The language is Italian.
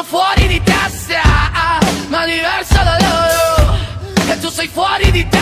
sono fuori di testa Ma diversa da loro. E tu sei fuori di testa.